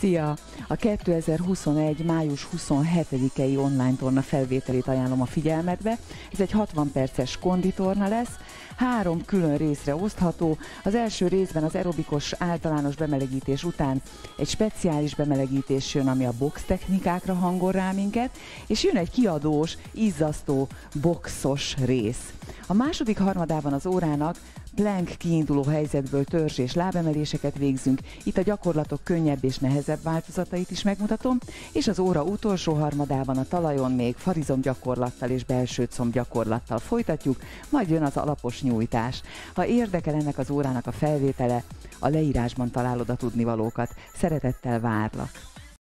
Szia! A 2021. május 27-i online torna felvételét ajánlom a figyelmedbe. Ez egy 60 perces konditorna lesz, három külön részre osztható. Az első részben az aerobikos általános bemelegítés után egy speciális bemelegítés jön, ami a box technikákra hangol rá minket, és jön egy kiadós, izzasztó, boxos rész. A második harmadában az órának plank kiinduló helyzetből törzs és lábemeléseket végzünk. Itt a gyakorlatok könnyebb és nehezebb változatait is megmutatom, és az óra utolsó harmadában a talajon még farizom gyakorlattal és belső comb gyakorlattal folytatjuk, majd jön az alapos nyújtás. Ha érdekel ennek az órának a felvétele, a leírásban találod a tudnivalókat. Szeretettel várlak!